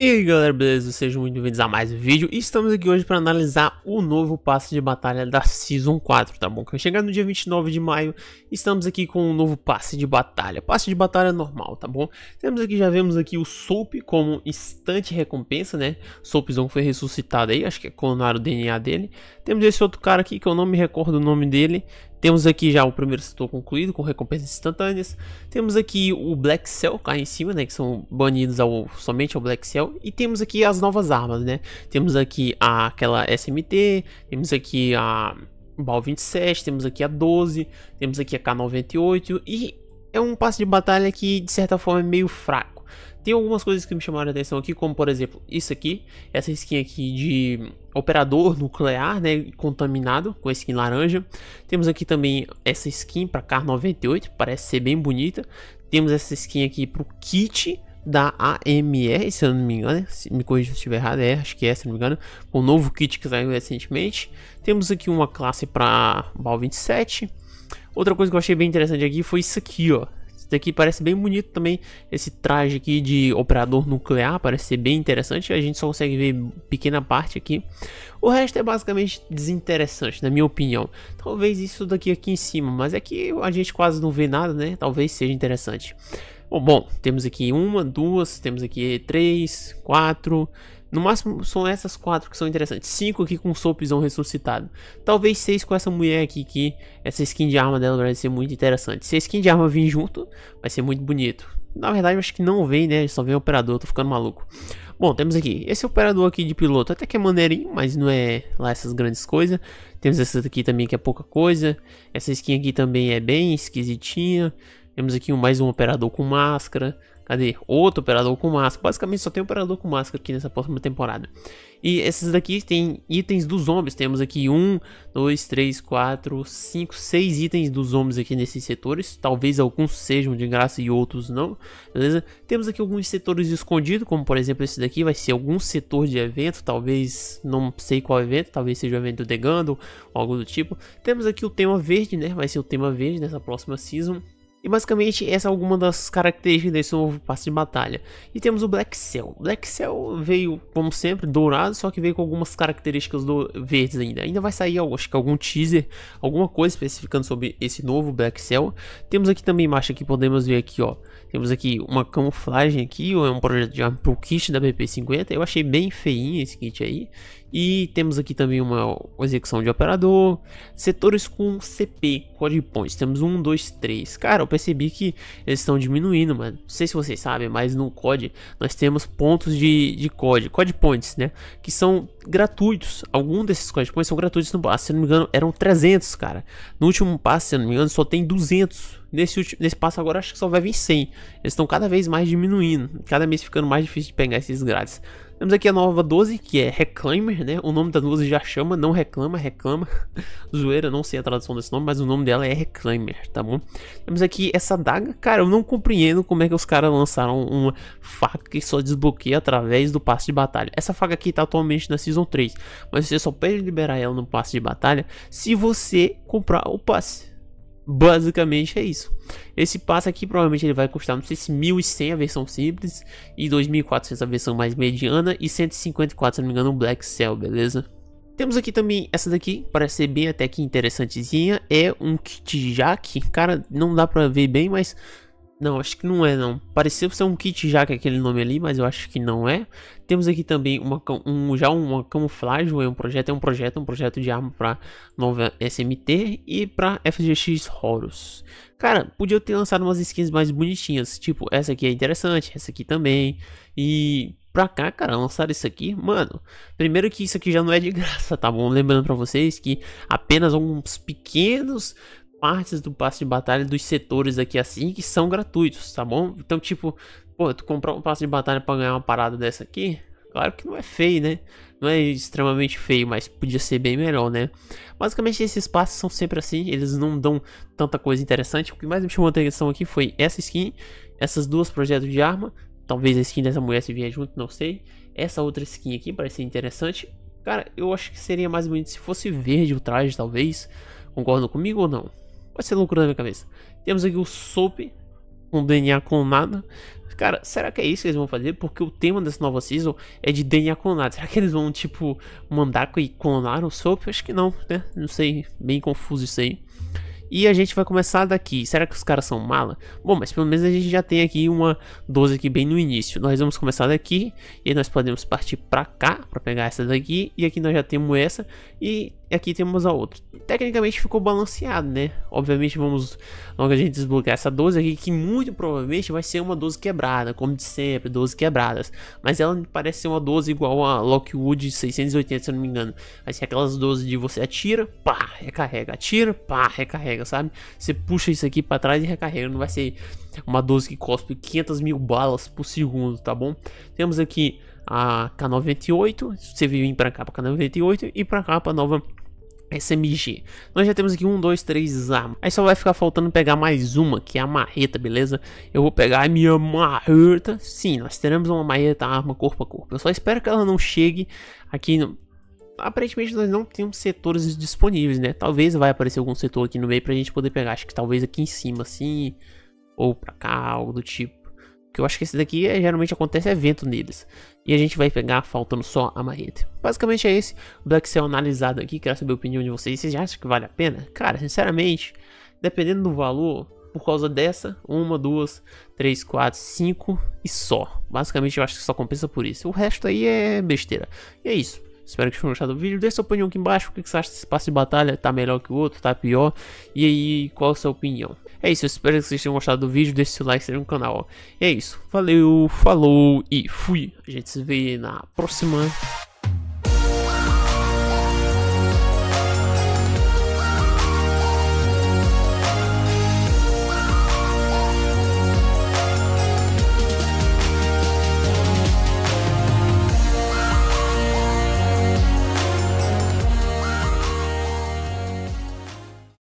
E aí galera, beleza? Sejam muito bem-vindos a mais um vídeo e estamos aqui hoje para analisar o novo passe de batalha da Season 4, tá bom? Que vai chegar no dia 29 de maio, estamos aqui com um novo passe de batalha, passe de batalha normal, tá bom? Temos aqui, já vemos aqui o Soap como instante recompensa, né? Soapzão foi ressuscitado aí, acho que é clonaram o DNA dele. Temos esse outro cara aqui que eu não me recordo o nome dele, temos aqui já o primeiro setor concluído com recompensas instantâneas. Temos aqui o Black Cell cá em cima, né, que são banidos ao, somente ao Black Cell. E temos aqui as novas armas, né. Temos aqui a, aquela SMT, temos aqui a BAL 27, temos aqui a 12, temos aqui a K98 e é um passe de batalha que de certa forma é meio fraco. Tem algumas coisas que me chamaram a atenção aqui, como por exemplo, isso aqui, essa skin aqui de operador nuclear, né, contaminado, com a skin laranja. Temos aqui também essa skin para K98, parece ser bem bonita. Temos essa skin aqui para o kit da AMR, se eu não me engano, se me corrija se estiver errado, é, acho que é, se não me engano, o novo kit que saiu recentemente. Temos aqui uma classe para BAL 27. Outra coisa que eu achei bem interessante aqui foi isso aqui, ó. Esse daqui parece bem bonito também. Esse traje aqui de operador nuclear parece ser bem interessante. A gente só consegue ver pequena parte aqui. O resto é basicamente desinteressante, na minha opinião. Talvez isso daqui aqui em cima, mas é que a gente quase não vê nada, né? Talvez seja interessante. Bom, bom temos aqui uma, duas, temos aqui três, quatro... No máximo são essas quatro que são interessantes. Cinco aqui com o Soapzão ressuscitado. Talvez seis com essa mulher aqui que essa skin de arma dela vai ser muito interessante. Se a skin de arma vir junto, vai ser muito bonito. Na verdade eu acho que não vem, né? Só vem o operador, tô ficando maluco. Bom, temos aqui esse operador aqui de piloto, até que é maneirinho, mas não é lá essas grandes coisas. Temos essa aqui também que é pouca coisa. Essa skin aqui também é bem esquisitinha. Temos aqui mais um operador com máscara. Cadê? Outro operador com máscara. Basicamente só tem operador com máscara aqui nessa próxima temporada. E esses daqui tem itens dos zombies. Temos aqui um, dois, três, quatro, cinco, seis itens dos zombies aqui nesses setores. Talvez alguns sejam de graça e outros não. Beleza? Temos aqui alguns setores escondidos, como por exemplo esse daqui vai ser algum setor de evento. Talvez, não sei qual evento, talvez seja o evento do The Gundle ou algo do tipo. Temos aqui o tema verde, né? Vai ser o tema verde nessa próxima season. E basicamente essa é alguma das características desse novo passe de batalha. E temos o Black Cell. Black Cell veio, como sempre, dourado, só que veio com algumas características do verdes ainda. Ainda vai sair, acho que algum teaser, alguma coisa especificando sobre esse novo Black Cell. Temos aqui também embaixo aqui, podemos ver aqui, ó. Temos aqui uma camuflagem aqui, é um projeto de arma pro kit da BP50. Eu achei bem feinho esse kit aí. E temos aqui também uma execução de operador. Setores com CP, code points. Temos um, dois, três. Cara, eu percebi que eles estão diminuindo, mano. Não sei se vocês sabem, mas no COD nós temos pontos de, de COD, code points, né? Que são gratuitos. Alguns desses code points são gratuitos no passe. Se não me engano, eram 300, cara. No último passe, se não me engano, só tem 200. Nesse, último, nesse passo agora acho que só vai vir 100. Eles estão cada vez mais diminuindo. Cada mês ficando mais difícil de pegar esses grátis. Temos aqui a nova 12, que é Reclaimer, né? O nome da 12 já chama, não reclama, reclama. Zoeira, não sei a tradução desse nome, mas o nome dela é Reclaimer, tá bom? Temos aqui essa daga. Cara, eu não compreendo como é que os caras lançaram uma faca que só desbloqueia através do passe de batalha. Essa faca aqui tá atualmente na Season 3, mas você só pode liberar ela no passe de batalha se você comprar o passe. Basicamente é isso. Esse passe aqui provavelmente ele vai custar, não sei se 1100 a versão simples e 2400 a versão mais mediana e 154 se não me engano o Black Cell, beleza? Temos aqui também essa daqui, parece ser bem até que interessantezinha, é um kit jack, cara, não dá pra ver bem, mas não, acho que não é não. Pareceu ser um kit já é aquele nome ali, mas eu acho que não é. Temos aqui também uma, um, já uma camuflagem, é um projeto, é um projeto, um projeto de arma para nova SMT e para FGX Horus. Cara, podia ter lançado umas skins mais bonitinhas, tipo essa aqui é interessante, essa aqui também. E pra cá, cara, lançar isso aqui, mano. Primeiro que isso aqui já não é de graça, tá bom? Lembrando para vocês que apenas alguns pequenos partes do passe de batalha dos setores aqui assim que são gratuitos, tá bom? Então, tipo, pô, tu comprar um passe de batalha para ganhar uma parada dessa aqui, claro que não é feio, né? Não é extremamente feio, mas podia ser bem melhor, né? Basicamente, esses passes são sempre assim, eles não dão tanta coisa interessante. O que mais me chamou a atenção aqui foi essa skin, essas duas projetos de arma. Talvez a skin dessa mulher se vier junto, não sei. Essa outra skin aqui parece interessante. Cara, eu acho que seria mais bonito se fosse verde o traje, talvez. Concordam comigo ou não? Vai ser loucura na minha cabeça. Temos aqui o Soap com DNA clonado. Cara, será que é isso que eles vão fazer? Porque o tema dessa nova season é de DNA clonado. Será que eles vão, tipo, mandar clonar o Soap? Acho que não, né? Não sei, bem confuso isso aí. E a gente vai começar daqui. Será que os caras são mala? Bom, mas pelo menos a gente já tem aqui uma 12 aqui bem no início. Nós vamos começar daqui e nós podemos partir pra cá para pegar essa daqui. E aqui nós já temos essa e aqui temos a outra. Tecnicamente ficou balanceado, né? Obviamente vamos logo a gente desbloquear essa 12 aqui que muito provavelmente vai ser uma 12 quebrada, como de sempre, 12 quebradas. Mas ela parece ser uma 12 igual a Lockwood 680, se eu não me engano. Vai ser aquelas 12 de você atira, pá, recarrega, atira, pá, recarrega recarrega, sabe? Você puxa isso aqui para trás e recarrega. Não vai ser uma 12 que cospe 500 mil balas por segundo, tá bom? Temos aqui a K98. Você vir para cá para K98 e para cá para nova SMG. Nós já temos aqui um, dois, três armas. Aí só vai ficar faltando pegar mais uma, que é a marreta, beleza? Eu vou pegar a minha marreta. Sim, nós teremos uma marreta arma corpo a corpo. Eu só espero que ela não chegue aqui no, aparentemente nós não temos setores disponíveis, né? Talvez vai aparecer algum setor aqui no meio pra gente poder pegar. Acho que talvez aqui em cima, assim, ou pra cá, algo do tipo. Que eu acho que esse daqui é, geralmente acontece evento neles. E a gente vai pegar faltando só a marreta. Basicamente é esse o Black Cell analisado aqui. Quero saber a opinião de vocês. Vocês acham que vale a pena? Cara, sinceramente, dependendo do valor, por causa dessa, uma, duas, três, quatro, cinco e só. Basicamente eu acho que só compensa por isso. O resto aí é besteira. E é isso. Espero que tenham gostado do vídeo. Deixe sua opinião aqui embaixo. O que você acha desse passe de batalha? Tá melhor que o outro? Tá pior? E aí, qual a sua opinião? É isso, eu espero que vocês tenham gostado do vídeo. Deixe seu like, se no canal. E é isso. Valeu, falou e fui. A gente se vê na próxima.